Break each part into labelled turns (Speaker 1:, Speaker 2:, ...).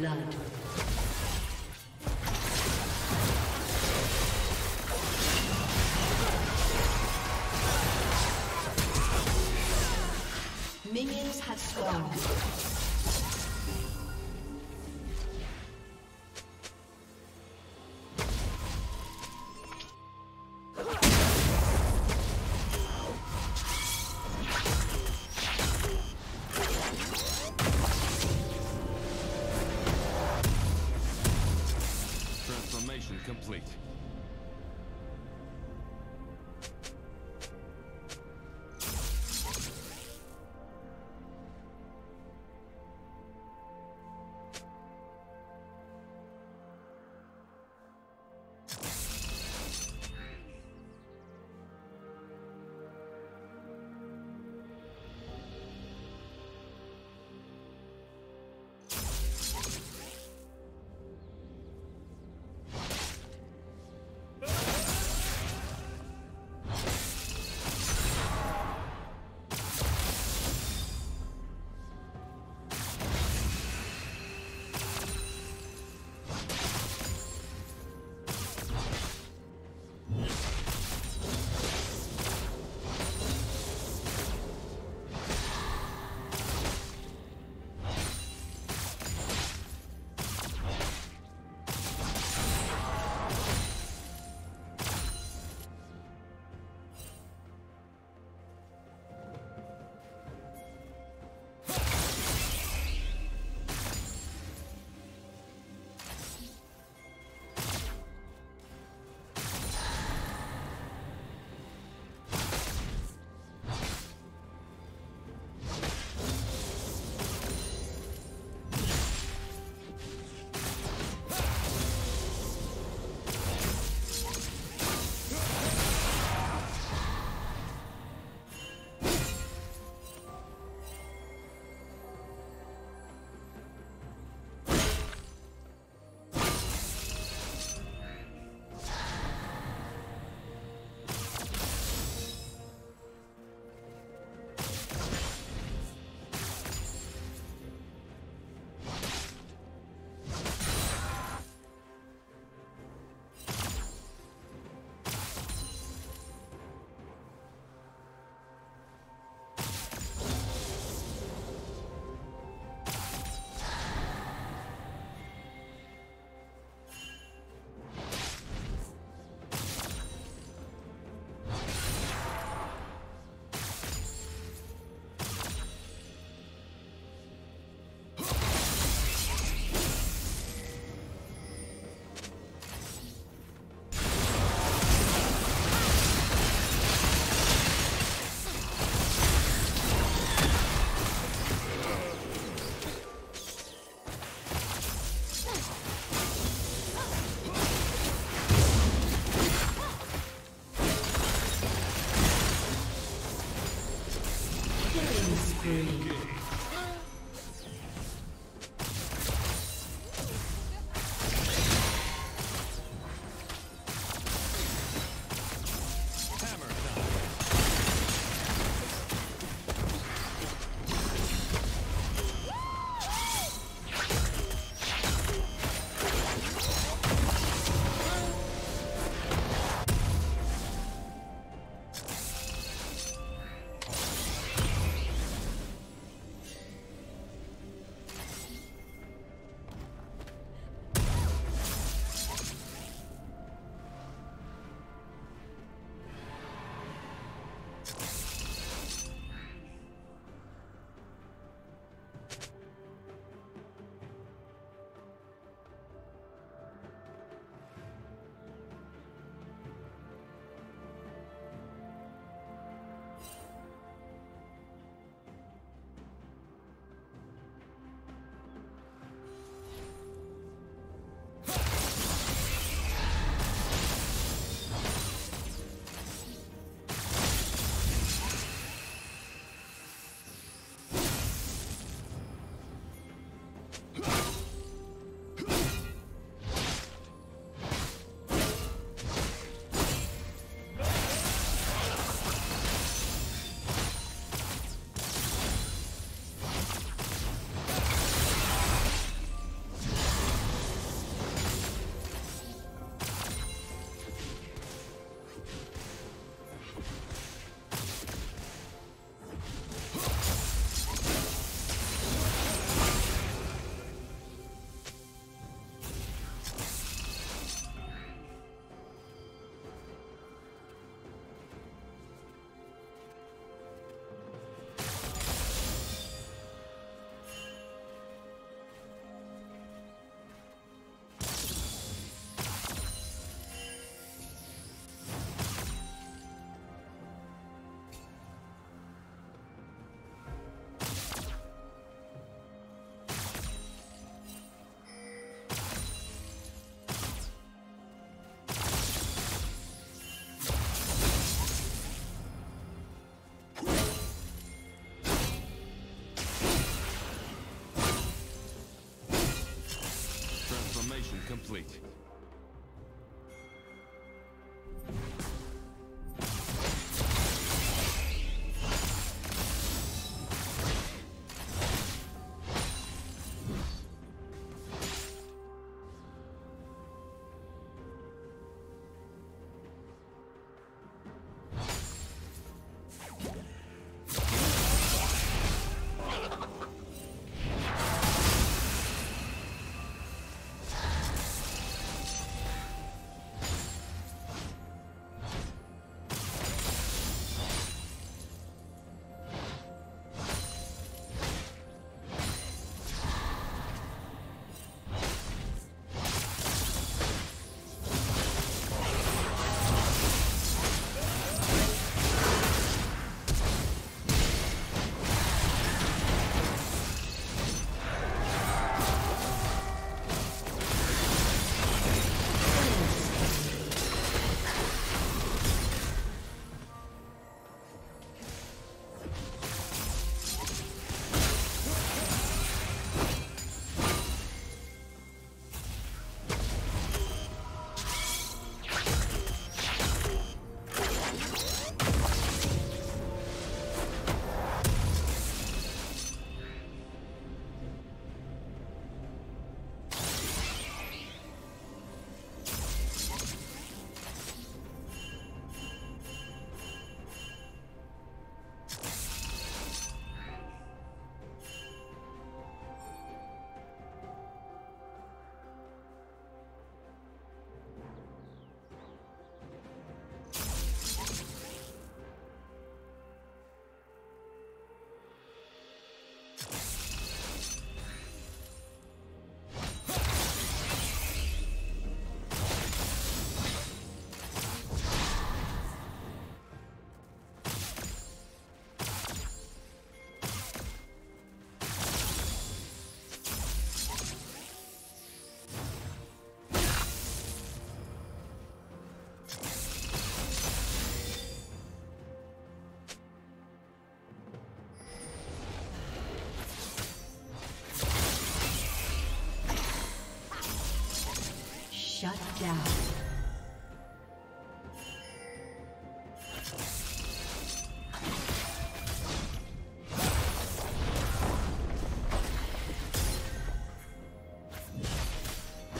Speaker 1: blood.
Speaker 2: complete.
Speaker 1: Complete.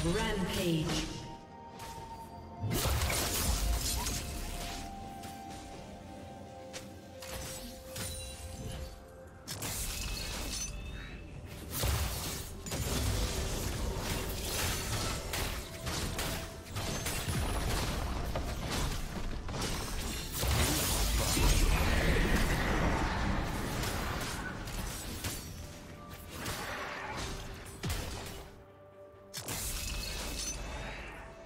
Speaker 1: Rampage.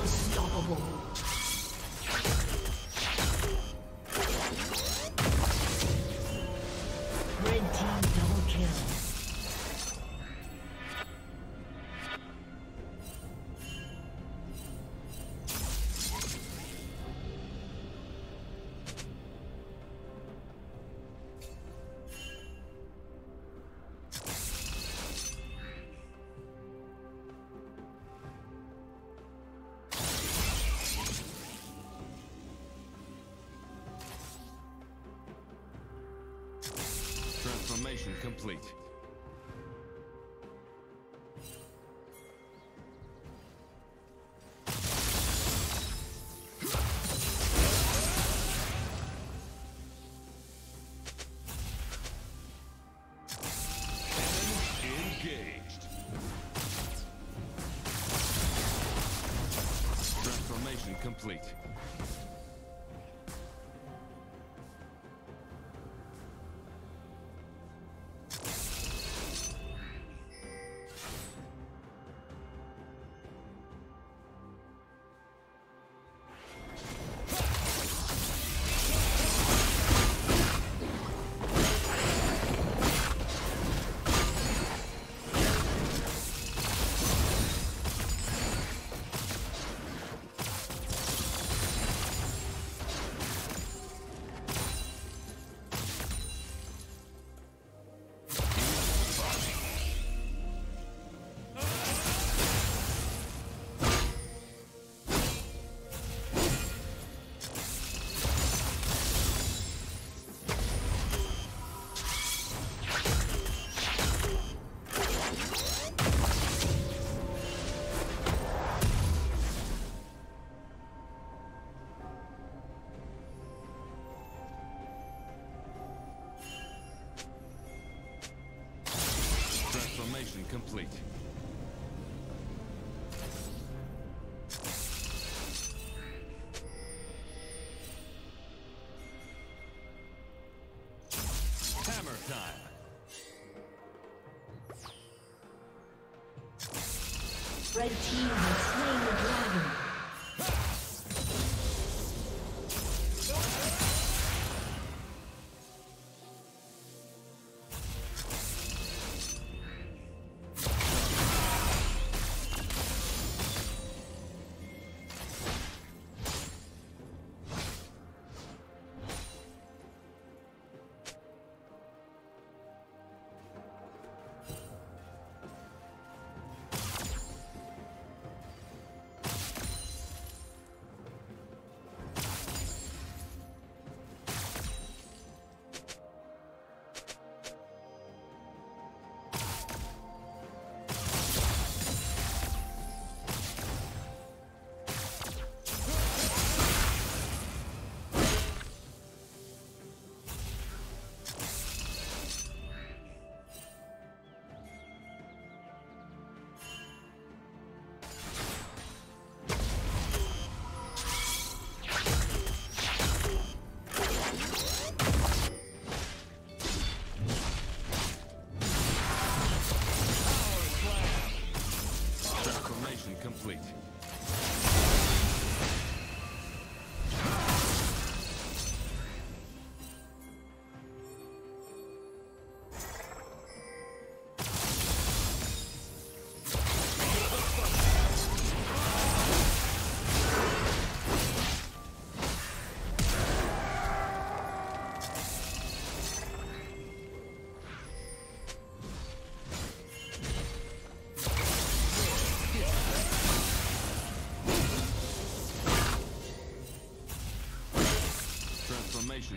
Speaker 2: Unstoppable. Complete. Complete. Hammer time.
Speaker 1: Red team has slain the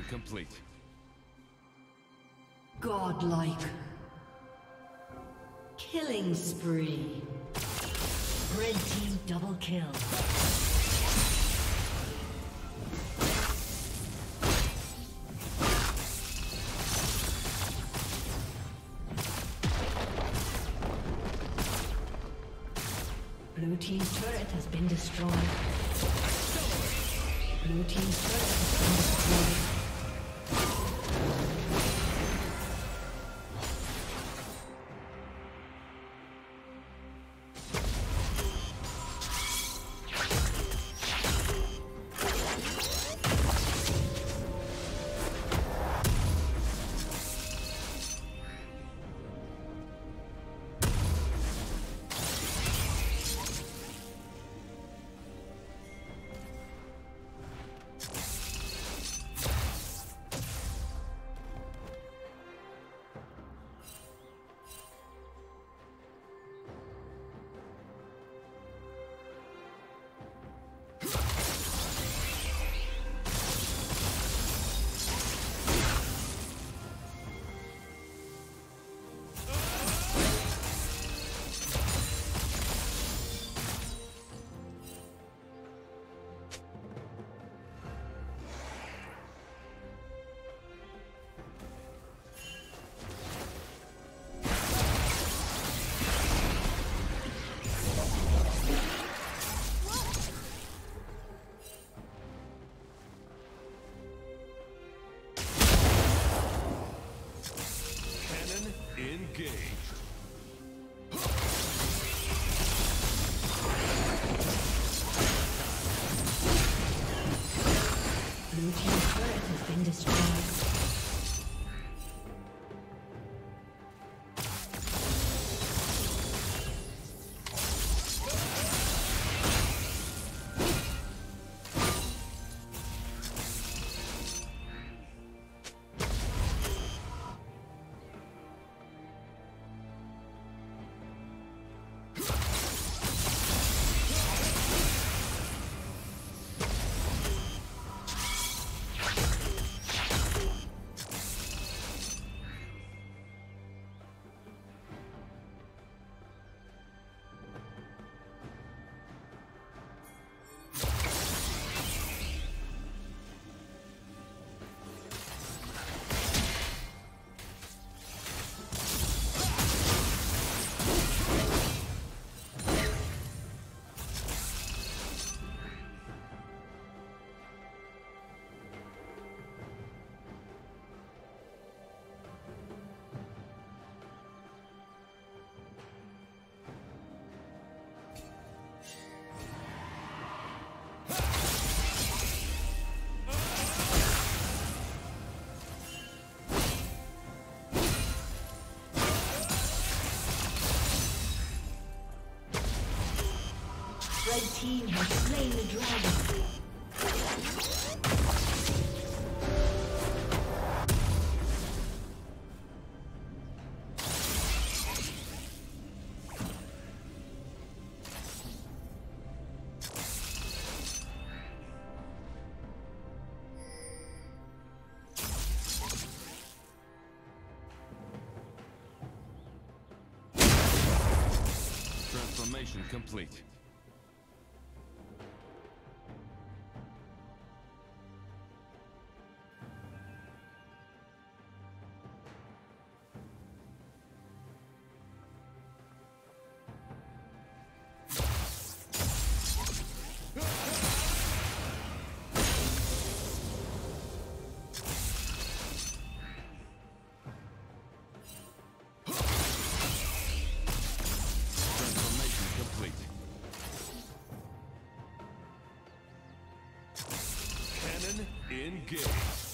Speaker 2: complete.
Speaker 1: Godlike. Killing spree. Red team double kill. Blue team's turret has been destroyed. Blue team's turret has been Engaged. Blue team's turret has been destroyed. Red team has slain the dragon.
Speaker 2: Transformation complete. Cannon